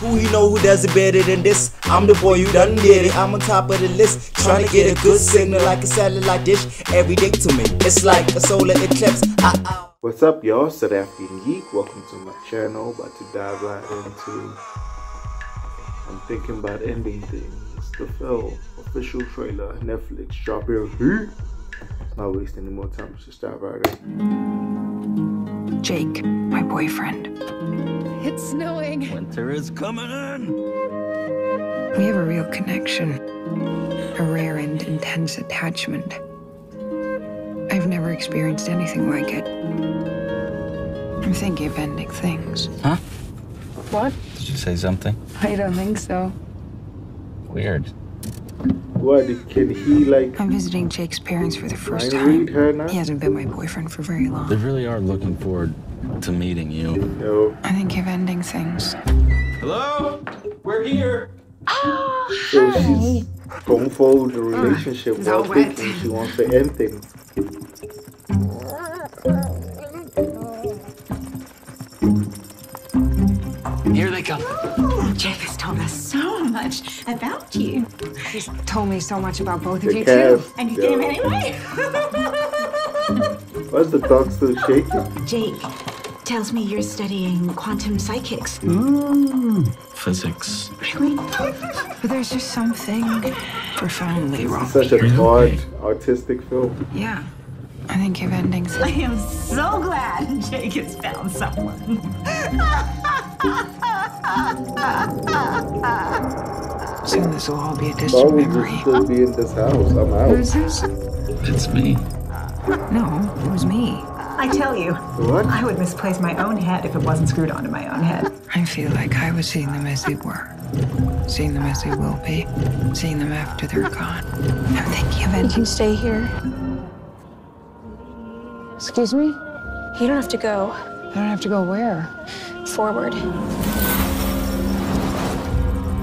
Who he know who does it better than this? I'm the boy who done did it. I'm on top of the list. Trying to get a good signal like a satellite dish. Every day to me, it's like a solar eclipse. Ah, ah. What's up, y'all? South African Geek. Welcome to my channel. About to dive right into. I'm thinking about ending things. The film official trailer, Netflix dropping heat. Not wasting any more time. Just dive right in. Jake, my boyfriend. It's snowing. Winter is coming in. We have a real connection, a rare and intense attachment. I've never experienced anything like it. I'm thinking of ending things. Huh? What? Did you say something? I don't think so. Weird. What can he like? I'm visiting Jake's parents for the first Mind read time. her now? He hasn't been my boyfriend for very long. They really are looking forward to meeting you. No. I think of ending things. Hello? We're here. Oh, so she's going forward the mm. relationship it's while all wet. thinking she wants to end things. Here they come. Jake has told us so much about you. He's told me so much about both of The you, too. And you yeah. came anyway. Why's the dog still shaking? Jake tells me you're studying quantum psychics. Mm. Physics. Really? But there's just something profoundly wrong. Such a Really? odd, artistic film. Yeah. I think of ending things. I am so glad Jake has found someone. Soon this will all be a Why distant would memory. just still be in this house? I'm out. Who's this? It's me. No, it was me. I tell you, What? I would misplace my own head if it wasn't screwed onto my own head. I feel like I was seeing them as they were, seeing them as they will be, seeing them after they're gone. I'm thinking of You ending. can stay here. Excuse me? You don't have to go I don't have to go where? forward.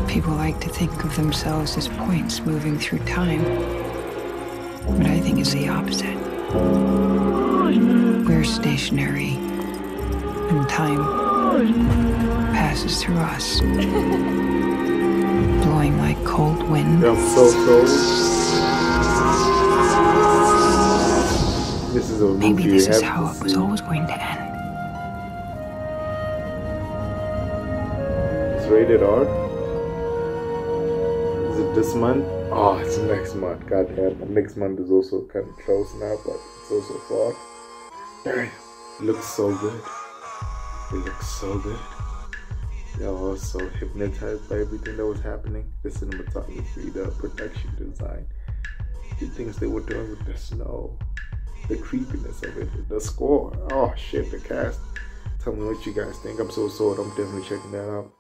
People like to think of themselves as points moving through time. But I think it's the opposite. We're stationary, and time passes through us, blowing like cold wind. I'm so so. This is a movie. Maybe this is how it was always going to end. It's rated R. Is it this month? Oh, it's next month. God damn. Next month is also kind of close now, but it's also far. Damn. Looks so good. It looks so good. I was so hypnotized by everything that was happening. The cinematography, the production design, the things they were doing with the snow, the creepiness of it, the score. Oh shit, the cast. Tell me what you guys think. I'm so sold. I'm definitely checking that out.